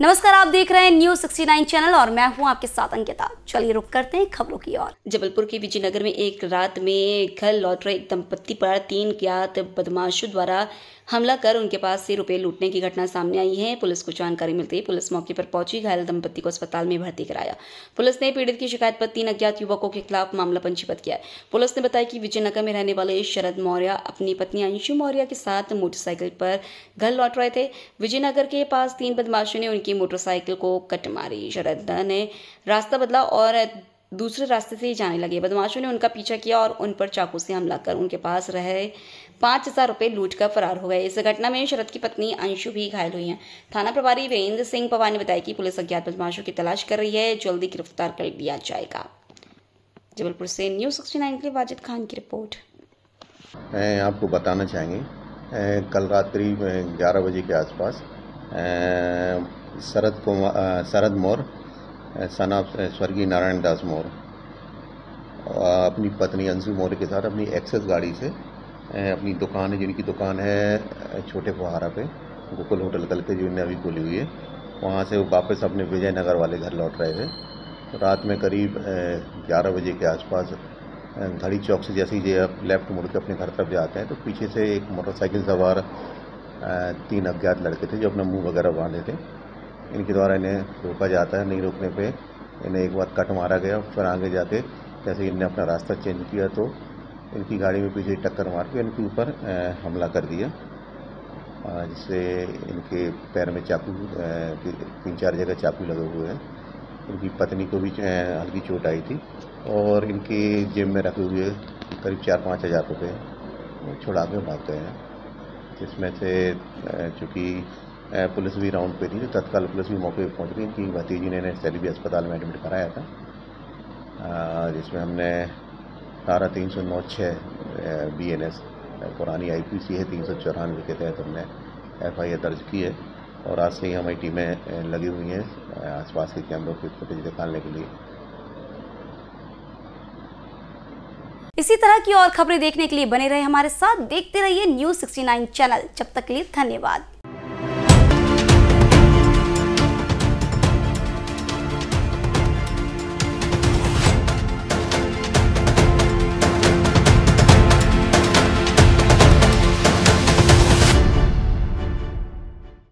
नमस्कार, आप देख रहे हैं न्यूज़ 69 चैनल और मैं हूँ आपके साथ अंकिता। चलिए रुक करते हैं खबरों की ओर। जबलपुर के विजयनगर में एक रात में घर लौट रहे दंपत्ति पर तीन ज्ञात बदमाशों द्वारा हमला कर उनके पास से रुपए लूटने की घटना सामने आई है। पुलिस को जानकारी मिलती पुलिस मौके पर पहुँची, घायल दंपति को अस्पताल में भर्ती कराया। पुलिस ने पीड़ित की शिकायत पर तीन अज्ञात युवकों के खिलाफ मामला पंजीबद्ध किया पुलिस ने बताया कि विजयनगर में रहने वाले शरद मौर्य, अपनी पत्नी अंशु मौर्य के साथ मोटरसाइकिल पर घर लौट रहे थे। विजयनगर के पास तीन बदमाशों ने उनकी मोटरसाइकिल को कट मारी। शरद ने रास्ता बदला और दूसरे रास्ते से ही जाने लगे। बदमाशों ने उनका पीछा किया और उन पर चाकू से हमला कर उनके पास रहे। पाँच हज़ार रुपए लूट कर फरार हो गए। इस घटना में शरद की पत्नी अंशु भी घायल हुई हैं। थाना प्रभारी वीरेंद्र सिंह पवार ने बताया कि पुलिस अज्ञात बदमाशों की तलाश कर रही है। जल्दी गिरफ़्तार कर लिया जाएगा। जबलपुर से न्यूज़ सिक्सटी नाइन के लिए वाजिद खान की रिपोर्ट। आपको बताना चाहेंगे। कल रात करीब ग्यारह बजे के आसपास शरद कुमार शरद मोर सना स्वर्गीय नारायण दास मौर्य अपनी पत्नी अंशु मौर्य के साथ अपनी एक्सेस गाड़ी से अपनी दुकान है जिनकी दुकान है छोटे फुहारा पे गोकुल होटल कल के जो अभी खोली हुई है वहाँ से वो वापस अपने विजयनगर वाले घर लौट रहे थे रात में करीब ग्यारह बजे के आसपास घड़ी चौक से जैसे ही लेफ़्ट मुड़ के अपने घर तरफ़ जाते हैं तो पीछे से एक मोटरसाइकिल सवार तीन अज्ञात लड़के थे जो अपना मुँह वगैरह बांधे थे। इनके द्वारा इन्हें रोका जाता है, नहीं रोकने पे इन्हें एक बार कट मारा गया फिर आगे जाके जैसे इनने अपना रास्ता चेंज किया तो इनकी गाड़ी में पीछे टक्कर मार के इनके ऊपर हमला कर दिया। जिससे इनके पैर में चाकू तीन चार जगह चाकू लगे हुए हैं। इनकी पत्नी को भी हल्की चोट आई थी और इनके जेब में रखे हुए करीब चार पाँच हज़ार रुपये छुड़ा के भाग गए हैं। जिसमें से चूँकि पुलिस भी राउंड पे थी तो तत्काल पुलिस भी मौके पर पहुँच गई कि भतीजी ने सैली अस्पताल में एडमिट कराया था। जिसमें हमने धारा तीन सौ नौ छः बी एन एस पुरानी आई पी सी है, तीन सौ चौरानवे के तहत हमने एफ़ आई आर दर्ज की है। और आज से ही हमारी टीमें लगी हुई हैं आसपास के कैमरों की फुटेज निकालने के लिए। इसी तरह की और खबरें देखने के लिए बने रहे हमारे साथ। देखते रहिए न्यूज़ 69 चैनल जब तक के लिए धन्यवाद।